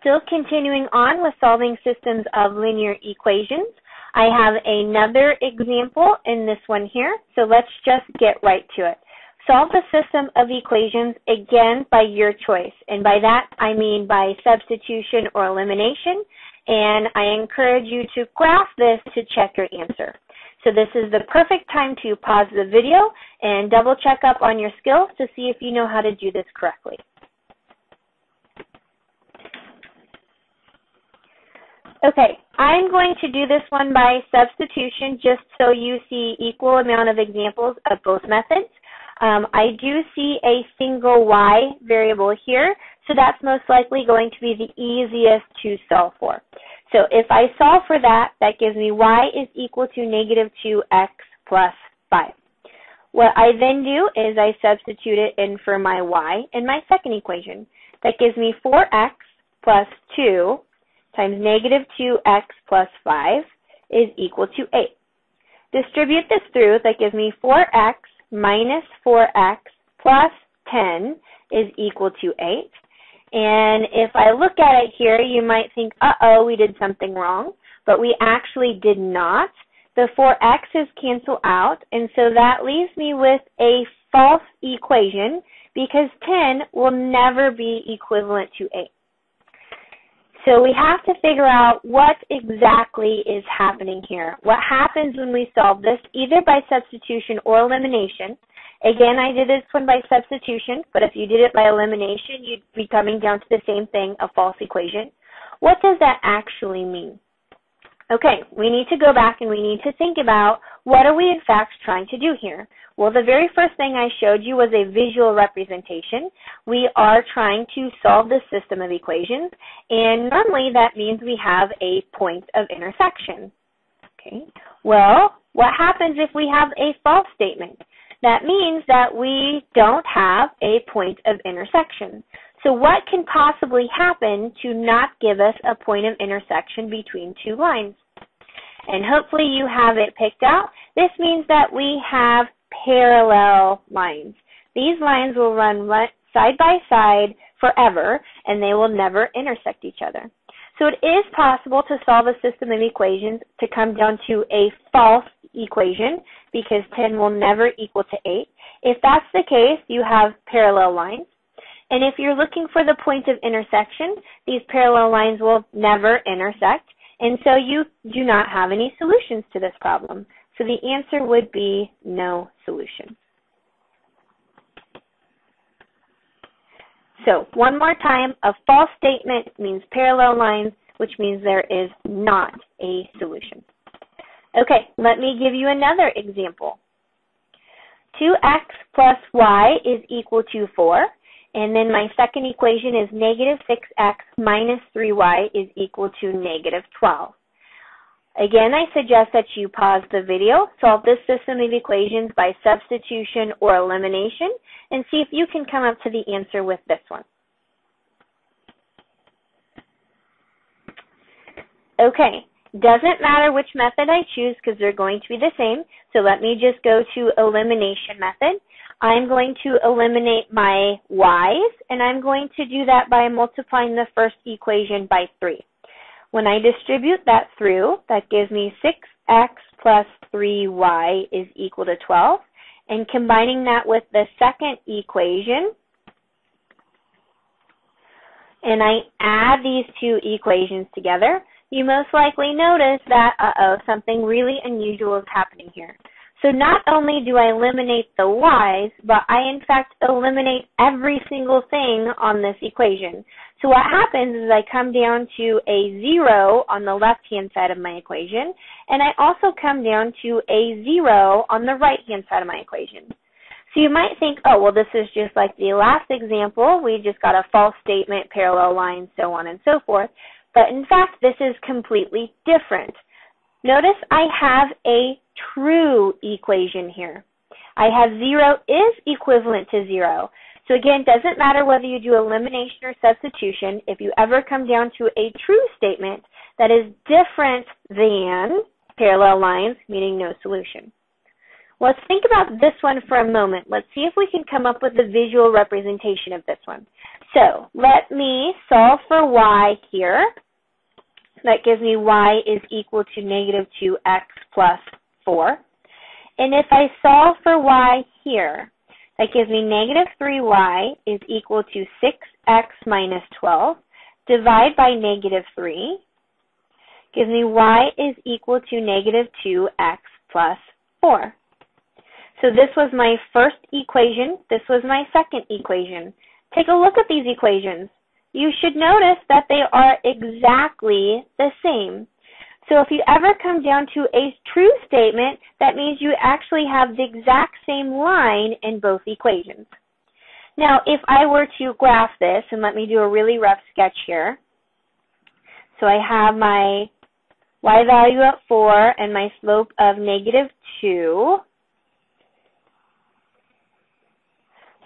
Still continuing on with solving systems of linear equations. I have another example in this one here, so let's just get right to it. Solve the system of equations again by your choice, and by that I mean by substitution or elimination, and I encourage you to graph this to check your answer. So this is the perfect time to pause the video and double check up on your skills to see if you know how to do this correctly. Okay, I'm going to do this one by substitution just so you see equal amount of examples of both methods. Um, I do see a single y variable here, so that's most likely going to be the easiest to solve for. So if I solve for that, that gives me y is equal to negative 2x plus 5. What I then do is I substitute it in for my y in my second equation. That gives me 4x plus 2 times negative 2x plus 5 is equal to 8. Distribute this through, that gives me 4x minus 4x plus 10 is equal to 8. And if I look at it here, you might think, uh-oh, we did something wrong, but we actually did not. The 4x's cancel out, and so that leaves me with a false equation because 10 will never be equivalent to 8. So we have to figure out what exactly is happening here. What happens when we solve this, either by substitution or elimination. Again, I did this one by substitution, but if you did it by elimination, you'd be coming down to the same thing, a false equation. What does that actually mean? Okay, we need to go back and we need to think about what are we in fact trying to do here? Well, the very first thing I showed you was a visual representation. We are trying to solve the system of equations, and normally that means we have a point of intersection. Okay, well, what happens if we have a false statement? That means that we don't have a point of intersection. So what can possibly happen to not give us a point of intersection between two lines? And hopefully you have it picked out. This means that we have parallel lines. These lines will run side by side forever and they will never intersect each other. So it is possible to solve a system of equations to come down to a false equation because 10 will never equal to 8. If that's the case, you have parallel lines. And if you're looking for the point of intersection, these parallel lines will never intersect. And so you do not have any solutions to this problem. So the answer would be no solution. So one more time, a false statement means parallel lines, which means there is not a solution. Okay, let me give you another example. 2x plus y is equal to 4. And then my second equation is negative 6x minus 3y is equal to negative 12. Again, I suggest that you pause the video, solve this system of equations by substitution or elimination, and see if you can come up to the answer with this one. Okay, doesn't matter which method I choose because they're going to be the same. So let me just go to elimination method. I'm going to eliminate my y's, and I'm going to do that by multiplying the first equation by 3. When I distribute that through, that gives me 6x plus 3y is equal to 12. And combining that with the second equation, and I add these two equations together, you most likely notice that, uh-oh, something really unusual is happening here. So not only do I eliminate the y's, but I in fact eliminate every single thing on this equation. So what happens is I come down to a zero on the left-hand side of my equation, and I also come down to a zero on the right-hand side of my equation. So you might think, oh, well, this is just like the last example. We just got a false statement, parallel line, so on and so forth. But in fact, this is completely different. Notice I have a true equation here. I have 0 is equivalent to 0. So again, doesn't matter whether you do elimination or substitution, if you ever come down to a true statement that is different than parallel lines, meaning no solution. Let's think about this one for a moment. Let's see if we can come up with a visual representation of this one. So let me solve for y here. That gives me y is equal to negative 2x plus 4. And if I solve for y here, that gives me negative 3y is equal to 6x minus 12. Divide by negative 3 gives me y is equal to negative 2x plus 4. So this was my first equation. This was my second equation. Take a look at these equations. You should notice that they are exactly the same. So if you ever come down to a true statement, that means you actually have the exact same line in both equations. Now, if I were to graph this, and let me do a really rough sketch here. So I have my y value at 4 and my slope of negative 2.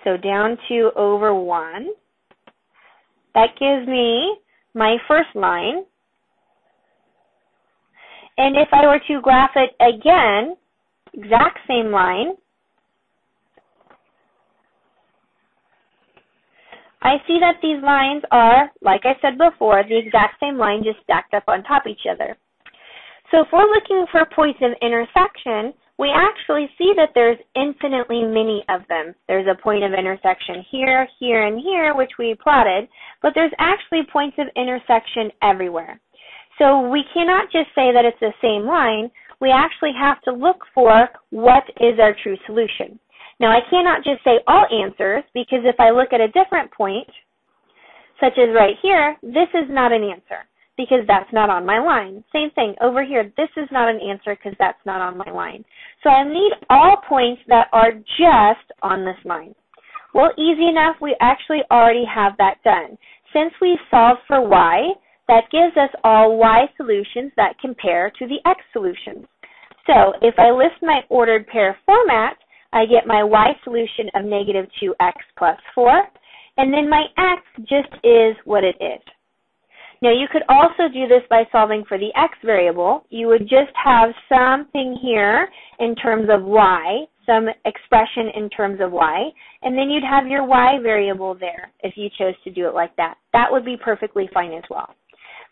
So down to over 1. That gives me my first line. And if I were to graph it again, exact same line, I see that these lines are, like I said before, the exact same line just stacked up on top of each other. So if we're looking for points of intersection, we actually see that there's infinitely many of them. There's a point of intersection here, here, and here, which we plotted, but there's actually points of intersection everywhere. So we cannot just say that it's the same line. We actually have to look for what is our true solution. Now I cannot just say all answers because if I look at a different point, such as right here, this is not an answer because that's not on my line. Same thing over here. This is not an answer because that's not on my line. So I need all points that are just on this line. Well, easy enough. We actually already have that done. Since we solved for y, that gives us all y solutions that compare to the x solutions. So if I list my ordered pair format, I get my y solution of negative 2x plus 4, and then my x just is what it is. Now you could also do this by solving for the x variable. You would just have something here in terms of y, some expression in terms of y, and then you'd have your y variable there if you chose to do it like that. That would be perfectly fine as well.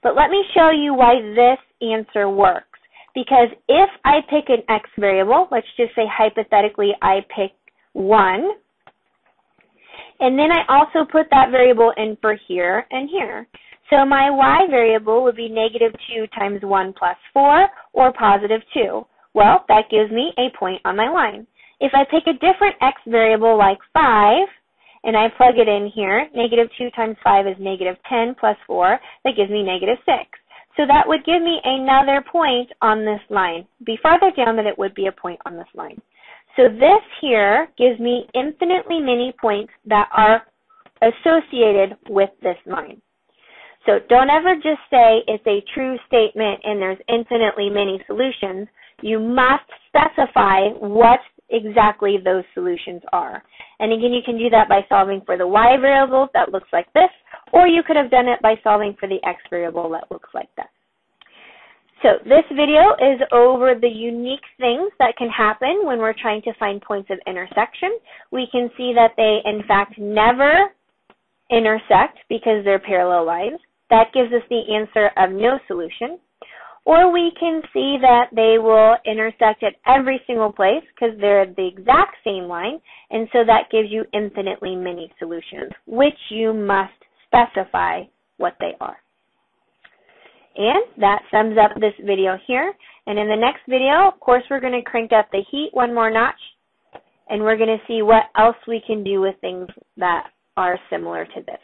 But let me show you why this answer works. Because if I pick an x variable, let's just say hypothetically I pick 1, and then I also put that variable in for here and here. So my y variable would be negative 2 times 1 plus 4, or positive 2. Well, that gives me a point on my line. If I pick a different x variable like 5, and I plug it in here, negative 2 times 5 is negative 10 plus 4, that gives me negative 6. So that would give me another point on this line. Be farther down than it would be a point on this line. So this here gives me infinitely many points that are associated with this line. So don't ever just say it's a true statement and there's infinitely many solutions. You must specify what exactly those solutions are. And again, you can do that by solving for the y variable that looks like this, or you could have done it by solving for the x variable that looks like that. So this video is over the unique things that can happen when we're trying to find points of intersection. We can see that they, in fact, never intersect because they're parallel lines. That gives us the answer of no solution. Or we can see that they will intersect at every single place because they're the exact same line, and so that gives you infinitely many solutions, which you must specify what they are. And that sums up this video here. And in the next video, of course, we're going to crank up the heat one more notch, and we're going to see what else we can do with things that are similar to this.